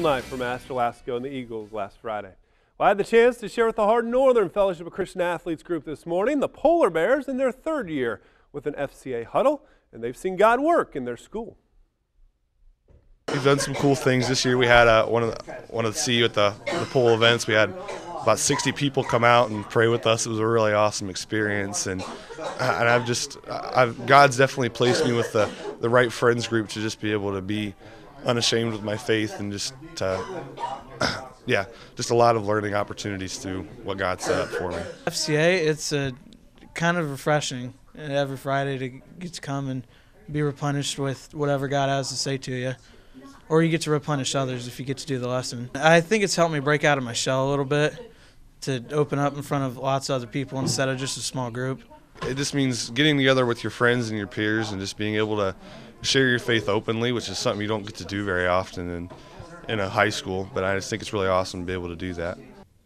night for Master Lasco and the Eagles last Friday. Well, I had the chance to share with the Hardin Northern Fellowship of Christian Athletes group this morning the Polar Bears in their third year with an FCA huddle, and they've seen God work in their school. We've done some cool things this year. We had uh, one of the, one of the see you at the the pole events. We had about 60 people come out and pray with us. It was a really awesome experience, and and I've just I've God's definitely placed me with the the right friends group to just be able to be unashamed with my faith and just uh, to yeah, just a lot of learning opportunities through what God set up for me. FCA, it's a kind of refreshing every Friday to get to come and be replenished with whatever God has to say to you. Or you get to replenish others if you get to do the lesson. I think it's helped me break out of my shell a little bit to open up in front of lots of other people instead of just a small group. It just means getting together with your friends and your peers and just being able to share your faith openly, which is something you don't get to do very often in, in a high school. But I just think it's really awesome to be able to do that.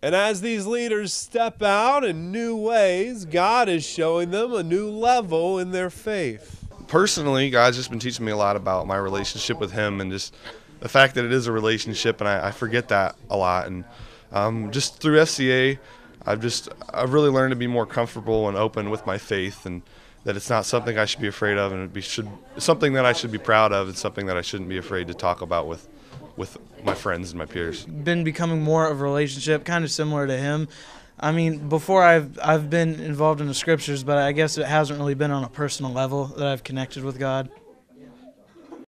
And as these leaders step out in new ways, God is showing them a new level in their faith. Personally, God's just been teaching me a lot about my relationship with Him and just the fact that it is a relationship, and I, I forget that a lot. And um, just through FCA, I've just I've really learned to be more comfortable and open with my faith, and that it's not something I should be afraid of, and it be should something that I should be proud of, and something that I shouldn't be afraid to talk about with with my friends and my peers. Been becoming more of a relationship, kind of similar to him. I mean, before I've I've been involved in the scriptures, but I guess it hasn't really been on a personal level that I've connected with God.